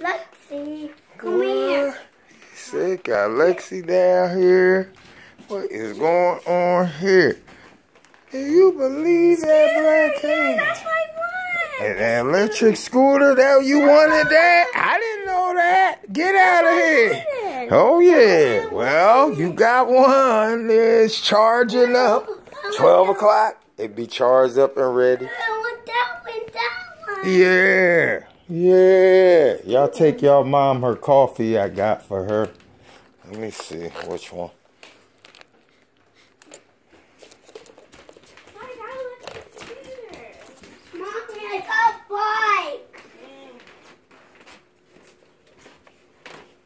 Lexie, come here. See, got Lexie down here. What is going on here? Can you believe that, Black King? That's my one. An electric scooter? That you wanted that? I didn't know that. Get out of here. Oh yeah. Well, you got one. It's charging up. Twelve o'clock. It be charged up and ready. I want that one, that one. Yeah. Yeah. Y'all take y'all mom her coffee I got for her. Let me see which one. Mommy, I got a bike.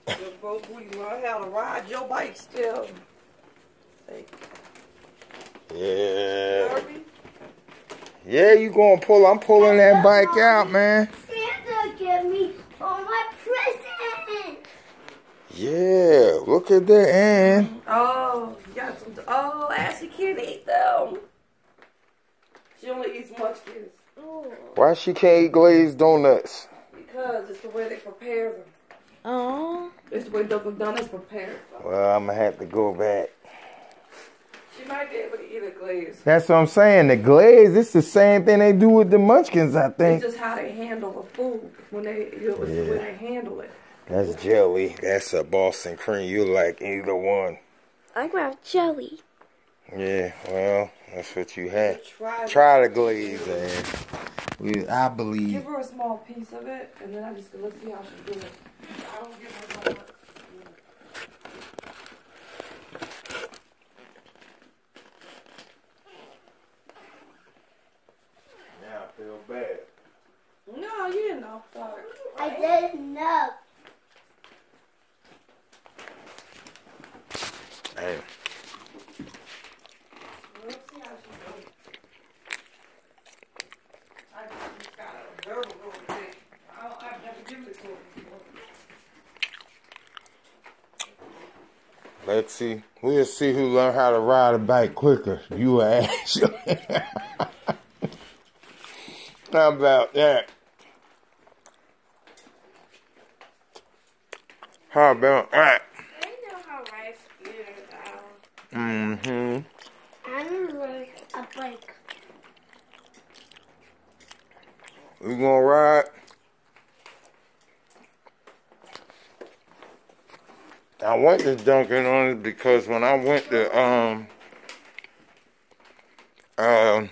You're supposed learn how to ride your bike still. Yeah. Yeah, you gonna pull I'm pulling that bike out, man. Yeah, look at that, end. Oh, you got some. Oh, Ashley can't eat them. She only eats munchkins Oh. Why she can't eat glazed donuts? because it's the way they prepare them. Oh. It's the way Dunkin' Donuts prepare them. Well, I'm gonna have to go back. She might be able to eat a glaze. That's what I'm saying. The glaze, it's the same thing they do with the munchkins, I think. It's just how they handle the food when they, you know, it's the way they handle it. That's jelly. That's a Boston cream. You like either one. I grab jelly. Yeah, well, that's what you had. Try. Try the glaze, and we, I believe. Give her a small piece of it, and then I just let's see how she do it. I don't give her much. Now I feel bad. No, you didn't know. Sorry. I didn't know. Damn. Let's see how she do it. I just got a verbal notification. I don't, I've never given it to her Let's see. We'll see who learn how to ride a bike quicker. You or how about that? How about that? Mm-hmm. I'm like a bike. We gonna ride? I went to Dunkin' on it because when I went to um um